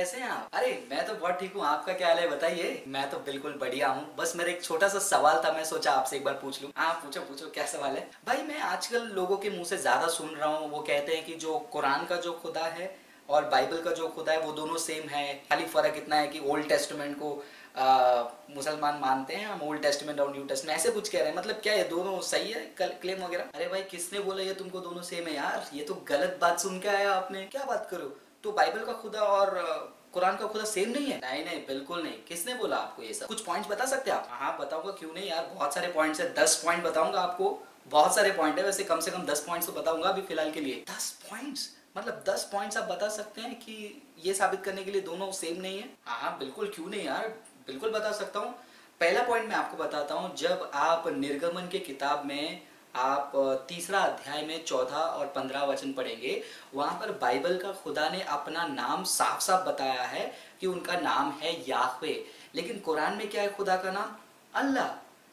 कैसे हैं आप? अरे, मैं तो बहुत ठीक हूँ। आपका क्या हाल है? बताइए। मैं तो बिल्कुल बढ़िया हूँ। बस मेरा एक छोटा सा सवाल था, मैं सोचा आपसे एक बार पूछ लूँ। हाँ पूछो पूछो, क्या सवाल है? भाई, मैं आजकल लोगों के मुँह से ज़्यादा सुन रहा हूँ। वो कहते हैं कि जो कुरान का जो खुदा है और बाइबल का जो खुदा है, वो दोनों सेम है। खाली फ़र्क इतना है कि ओल्ड टेस्टमेंट को मुसलमान मानते हैं, हम ओल्ड टेस्टमेंट और न्यू टेस्टमेंट। ऐसे कुछ कह रहे हैं। मतलब क्या ये दोनों सही है क्लेम वगैरह? अरे भाई, किसने बोला ये तुमको दोनों सेम है यार? ये तो गलत बात सुन के आया आपने। क्या बात करो? तो बाइबल का खुदा और कुरान का खुदा सेम नहीं है? नहीं नहीं, बिल्कुल नहीं। किसने बोला आपको ये सब? कुछ पॉइंट्स बता सकते हैं आप? हाँ बताऊँगा, क्यों नहीं यार? बहुत सारे पॉइंट्स है। दस पॉइंट बताऊँगा आपको। बहुत सारे पॉइंट है। वैसे कम से कम दस पॉइंट्स तो बताऊँगा अभी फ़िलहाल के लिए। दस पॉइंट्स मतलब दस पॉइंट्स आप बता सकते हैं कि ये साबित करने के लिए दोनों सेम नहीं है? हाँ बिल्कुल, क्यों नहीं यार? बिल्कुल बता सकता हूँ। पहला पॉइंट मैं आपको बताता हूँ। जब आप निर्गमन के किताब में आप तीसरा अध्याय में चौदह और पंद्रह वचन पढ़ेंगे। वहाँ पर बाइबल का खुदा ने अपना नाम साफ़ साफ़ बताया है कि उनका नाम है याहवे। लेकिन कुरान में क्या है खुदा का नाम? अल्लाह।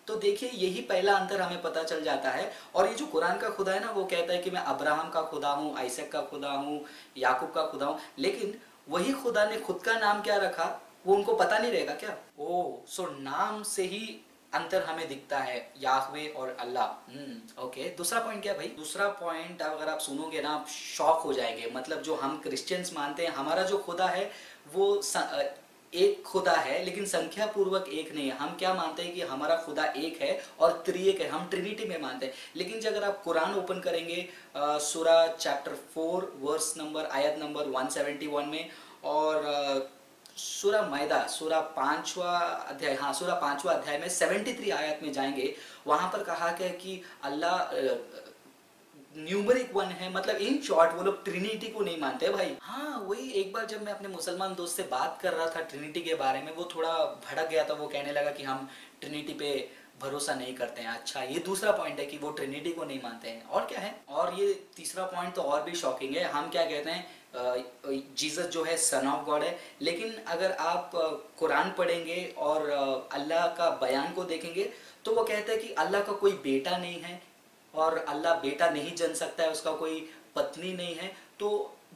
तो देखिए, यही पहला अंतर हमें पता चल जाता है। और ये जो कुरान का खुदा है ना, वो कहता है कि मैं अब्राहम का खुदा हूँ, आइसक का खुदा हूँ, याकूब का खुदा हूँ। लेकिन वही खुदा ने खुद का नाम क्या रखा? वो उनको पता नहीं रहेगा क्या? ओ सो नाम से ही अंतर हमें दिखता है, याहवे और अल्लाह। हम्म ओके दूसरा पॉइंट क्या भाई? दूसरा पॉइंट अगर आप सुनोगे ना, आप शॉक हो जाएँगे। मतलब जो हम क्रिश्चियंस मानते हैं, हमारा जो खुदा है, वो एक खुदा है, लेकिन संख्या पूर्वक एक नहीं है। हम क्या मानते हैं कि हमारा खुदा एक है और त्रिएक है, हम ट्रिनिटी में मानते हैं। लेकिन जब अगर आप कुरान ओपन करेंगे सूरा चैप्टर फोर वर्स नंबर आयत नंबर 171 में, और सूरा मैदा, सूरा पांचवा अध्याय हाँ सूरा पांचवा अध्याय में 73 आयत में जाएँगे। वहाँ पर कहा गया कि अल्लाह न्यूमरिक वन है मतलब इन शॉर्ट वो लोग ट्रिनिटी को नहीं मानते भाई। हाँ वही एक बार जब मैं अपने मुसलमान दोस्त से बात कर रहा था ट्रिनिटी के बारे में, वो थोड़ा भड़क गया था, वो कहने लगा कि हम ट्रिनिटी पे भरोसा नहीं करते हैं। अच्छा ये दूसरा पॉइंट है कि वो ट्रिनिटी को नहीं मानते हैं। और क्या है? और ये तीसरा पॉइंट तो और भी शॉकिंग है। हम क्या कहते हैं? जीसस जो है सन ऑफ़ गॉड है। लेकिन अगर आप कुरान पढ़ेंगे और अल्लाह का बयान को देखेंगे तो वो कहते हैं कि अल्लाह का कोई बेटा नहीं है और अल्लाह बेटा नहीं जन सकता है, उसका कोई पत्नी नहीं है। तो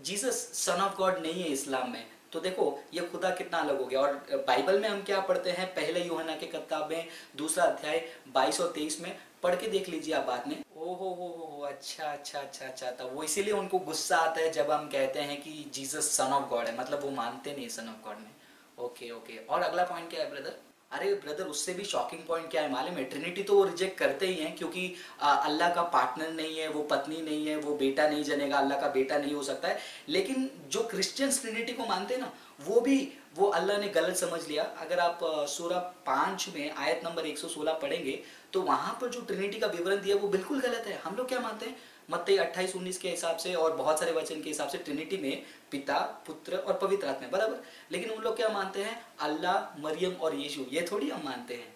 जीसस सन ऑफ़ गॉड नहीं है इस्लाम में। तो देखो, ये खुदा कितना अलग हो गया। और बाइबल में हम क्या पढ़ते हैं? पहले यूहना के किताब में, दूसरा अध्याय 22 और 23 में पढ़ के देख लीजिए आप बाद में। ओ हो हो हो अच्छा अच्छा अच्छा अच्छा तो वो इसीलिए उनको गुस्सा आता है जब हम कहते हैं कि जीसस सन ऑफ़ गॉड है। मतलब वो मानते नहीं सन ऑफ़ गॉड में। Okay okay. और अगला पॉइंट क्या है, ब्रदर? अरे, ब्रदर, उससे भी शॉकिंग पॉइंट क्या है मालूम है? ट्रिनिटी तो वो रिजेक्ट करते ही हैं क्योंकि अल्लाह का पार्टनर नहीं है, वो पत्नी नहीं है, वो बेटा नहीं जनेगा, अल्लाह का बेटा नहीं हो सकता है। लेकिन जो क्रिश्चियंस ट्रिनिटी को मानते हैं ना, वो भी वो अल्लाह ने गलत समझ लिया। अगर आप सूरा पाँच में आयत नंबर 116 पढ़ेंगे तो वहाँ पर जो ट्रिनिटी का विवरण दिया, वो बिल्कुल गलत है। हम लोग क्या मानते हैं? मत्ते अट्ठाईस उन्नीस के हिसाब से और बहुत सारे वचन के हिसाब से ट्रिनिटी में पिता, पुत्र और पवित्र आत्मा, बराबर? लेकिन उन लोग क्या मानते हैं? अल्लाह, मरियम और यीशु, ये थोड़ी हम मानते हैं।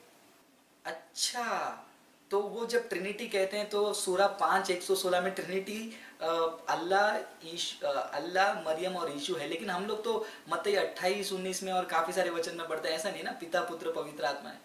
अच्छा। तो वो जब ट्रिनिटी कहते हैं तो सूरा पाँच, एक सौ सोलह में ट्रिनिटी अल्लाह अल्लाह मरियम और यीशु है। लेकिन हम लोग तो मत अट्ठाईस, उन्नीस में और काफ़ी सारे वचन में पढ़ते हैं, ऐसा नहीं ना, पिता, पुत्र, पवित्र आत्मा है।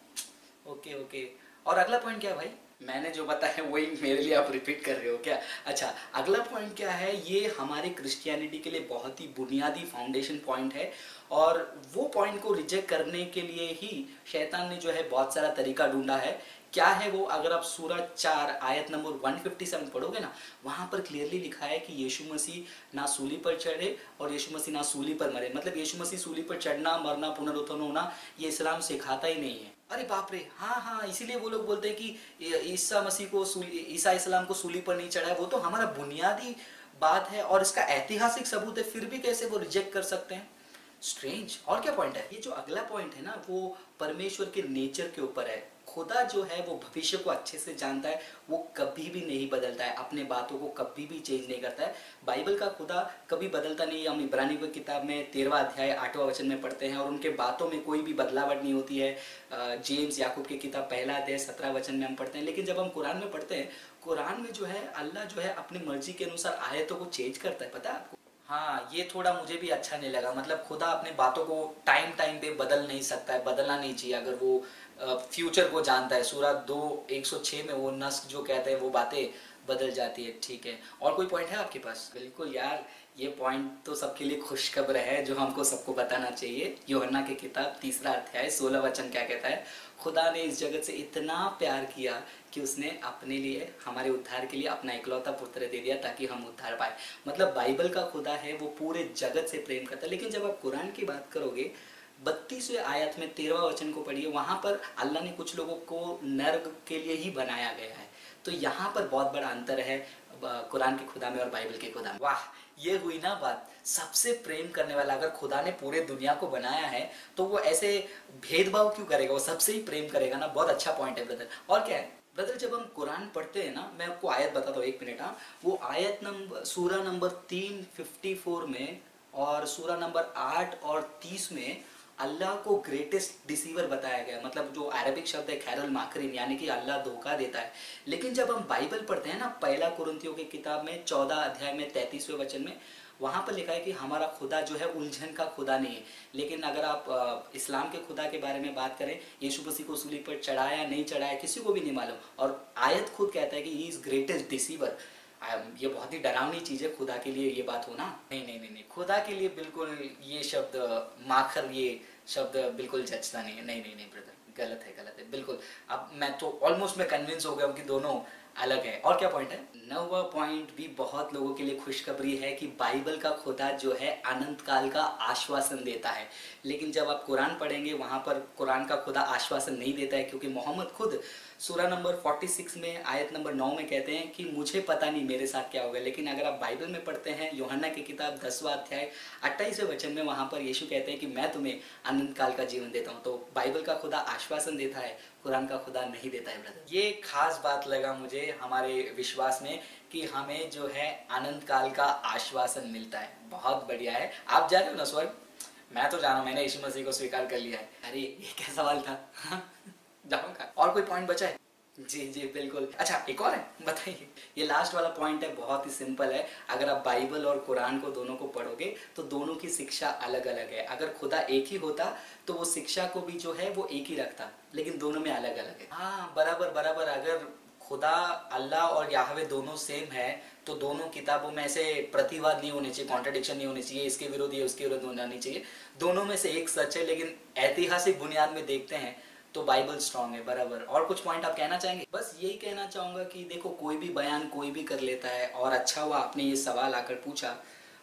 Okay okay. और अगला पॉइंट क्या है भाई? मैंने जो बताया वही मेरे लिए आप रिपीट कर रहे हो क्या? अच्छा अगला पॉइंट क्या है? ये हमारे क्रिश्चियनिटी के लिए बहुत ही बुनियादी फाउंडेशन पॉइंट है और वो पॉइंट को रिजेक्ट करने के लिए ही शैतान ने जो है बहुत सारा तरीका ढूंढा है। क्या है वो? अगर आप सूरज चार, आयत नंबर 157 पढ़ोगे ना, वहाँ पर क्लियरली लिखा है कि यीशु मसीह ना सूली पर चढ़े और यीशु मसीह ना सूली पर मरे। मतलब यीशु मसीह सूली पर चढ़ना, मरना, पुनरुत्थान होना, ये इस्लाम सिखाता ही नहीं है। अरे बाप रे हाँ हाँ इसीलिए वो लोग बोलते हैं कि ईसा मसीह को ईसा इस्लाम को सूली पर नहीं चढ़ाया, वो तो हमारा बुनियादी बात है और इसका ऐतिहासिक सबूत है, फिर भी कैसे वो रिजेक्ट कर सकते हैं? स्ट्रेंज और क्या पॉइंट है? ये जो अगला पॉइंट है ना, वो परमेश्वर के नेचर के ऊपर है। खुदा जो है वो भविष्य को अच्छे से जानता है, वो कभी भी नहीं बदलता है। अपने बातों को कभी भी चेंज नहीं करता है। बाइबल का खुदा कभी बदलता नहीं है। हम इब्रानी की किताब में तेरवा अध्याय, आठवां वचन में पढ़ते हैं और उनके बातों में कोई भी बदलावट नहीं होती है। जेम्स, याकूब की किताब पहला अध्याय सत्रह वचन में हम पढ़ते हैं। लेकिन जब हम कुरान में पढ़ते हैं, कुरान में जो है, अल्लाह जो है अपनी मर्ज़ी के अनुसार आयतों को चेंज करता है। पता है आपको? हाँ ये थोड़ा मुझे भी अच्छा नहीं लगा। मतलब खुदा अपने बातों को टाइम टाइम पे बदल नहीं सकता है, बदलना नहीं चाहिए। अगर वो फ्यूचर को जानता है, सूरा दो, एक सौ छः में वो नस्क जो कहते हैं, वो बातें बदल जाती है। ठीक है। और कोई पॉइंट है आपके पास? बिल्कुल यार ये पॉइंट तो सबके लिए खुशखबर है, जो हमको सबको बताना चाहिए। योहन्ना की किताब तीसरा अध्याय, सोलह वचन क्या कहता है? खुदा ने इस जगत से इतना प्यार किया कि उसने अपने लिए, हमारे उद्धार के लिए अपना इकलौता पुत्र दे दिया ताकि हम उद्धार पाए। मतलब बाइबल का खुदा है, वो पूरे जगत से प्रेम करता है। लेकिन जब आप कुरान की बात करोगे, बत्तीसवें आयत में तेरहवा वचन को पढ़िए, वहाँ पर अल्लाह ने कुछ लोगों को नर्ग के लिए ही बनाया गया है। तो यहाँ पर बहुत बड़ा अंतर है। कुरान के खुदा में और बाइबल के खुदा में। वाह, ये हुई ना बात। सबसे प्रेम करने वाला अगर खुदा ने पूरे दुनिया को बनाया है तो वो ऐसे भेदभाव क्यों करेगा? वो सबसे ही प्रेम करेगा ना? बहुत अच्छा पॉइंट है ब्रदर और क्या है? ब्रदर जब हम कुरान पढ़ते हैं ना, मैं आपको आयत बताता हूँ, एक मिनट हाँ। वो आयत नंबर सूरा नंबर तीन फिफ्टी फोर में और सूरा नंबर आठ और तीस में अल्लाह को ग्रेटेस्ट डिसीवर बताया गया। मतलब जो अरबिक शब्द है खैरल माकरीन, यानी कि अल्लाह धोखा देता है। लेकिन जब हम बाइबल पढ़ते हैं ना, पहला कुरंतियों की किताब में, चौदह अध्याय में, तैतीसवें वचन में, वहाँ पर लिखा है कि हमारा खुदा जो है, उलझन का खुदा नहीं है। लेकिन अगर आप इस्लाम के खुदा के बारे में बात करें, यीशु मसीह को सूली पर चढ़ाया, नहीं चढ़ाया, किसी को भी नहीं मालूम। और आयत खुद कहता है कि ही इज़ ग्रेटेस्ट डिसीवर ये बहुत ही डरावनी चीज़ है खुदा के लिए ये बात होना। नहीं नहीं नहीं नहीं, खुदा के लिए बिल्कुल ये शब्द माखर, ये शब्द बिल्कुल जचता नहीं है। नहीं नहीं नहीं ब्रदर गलत है गलत है, बिल्कुल। अब मैं तो ऑलमोस्ट मैं कन्विंस हो गया हूँ कि दोनों अलग है। और क्या पॉइंट है? नौवा पॉइंट भी बहुत लोगों के लिए खुशखबरी है कि बाइबल का खुदा जो है अनंत काल का आश्वासन देता है। लेकिन जब आप कुरान पढ़ेंगे, वहाँ पर कुरान का खुदा आश्वासन नहीं देता है, क्योंकि मोहम्मद खुद सूरा नंबर 46 में, आयत नंबर 9 में कहते हैं कि मुझे पता नहीं मेरे साथ क्या होगा लेकिन अगर आप बाइबल में पढ़ते हैं, योहन्ना की किताब दसवा अध्याय, अट्ठाईसवें वचन में वहाँ पर यीशु कहते हैं कि मैं तुम्हें अनंत काल का जीवन देता हूँ। तो बाइबल का खुदा आश्वासन देता है, कुरान का खुदा नहीं देता है ब्रदर ये खास बात लगा मुझे हमारे विश्वास में कि हमें जो है आनंद काल का आश्वासन मिलता है। बहुत बढ़िया है। आप जा रहे हो ना स्वर्ग? मैं तो जाना मैंने यीशु मसीह को स्वीकार कर लिया है। अरे, ये क्या सवाल था? जाऊँगा और कोई पॉइंट बचा है? जी जी, बिल्कुल। अच्छा एक और है, बताइए। ये लास्ट वाला पॉइंट है, बहुत ही सिंपल है। अगर आप बाइबल और कुरान को दोनों को पढ़ोगे तो दोनों की शिक्षा अलग अलग है। अगर खुदा एक ही होता तो वो शिक्षा को भी जो है, वो एक ही रखता, लेकिन दोनों में अलग अलग है। हाँ बराबर बराबर। अगर खुदा, अल्लाह और याहवे दोनों सेम है तो दोनों किताबों में ऐसे प्रतिवाद नहीं होने चाहिए कॉन्ट्रडिक्शन नहीं होने चाहिए, इसके विरोध या उसके विरोध होना नहीं चाहिए। दोनों में से एक सच है, लेकिन ऐतिहासिक बुनियाद में देखते हैं तो बाइबल स्ट्रांग है, बराबर। और कुछ पॉइंट आप कहना चाहेंगे? बस यही कहना चाहूँगा कि देखो, कोई भी बयान कोई भी कर लेता है, और अच्छा हुआ आपने ये सवाल आकर पूछा,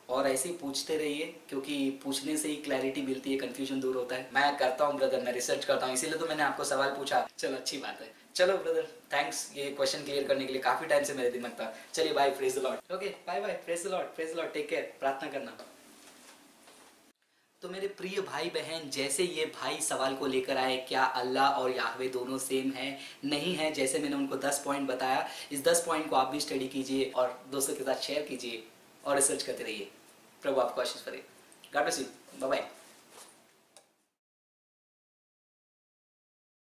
और ऐसे ही पूछते रहिए, क्योंकि पूछने से ही क्लैरिटी मिलती है कंफ्यूजन दूर होता है। मैं करता हूँ ब्रदर मैं रिसर्च करता हूँ, इसीलिए तो मैंने आपको सवाल पूछा। चलो, अच्छी बात है। चलो ब्रदर थैंक्स ये क्वेश्चन क्लियर करने के लिए काफ़ी टाइम से मेरे दिमाग था। चलिए bye praise Lord okay bye bye praise Lord praise Lord take care प्रार्थना करना। तो मेरे प्रिय भाई बहन जैसे ये भाई सवाल को लेकर आए, क्या अल्लाह और याहवे दोनों सेम है? नहीं है, जैसे मैंने उनको 10 पॉइंट बताया, इस 10 पॉइंट को आप भी स्टडी कीजिए और दोस्तों के साथ शेयर कीजिए और रिसर्च करते रहिए। प्रभु आपको आशीष करे। God bless you bye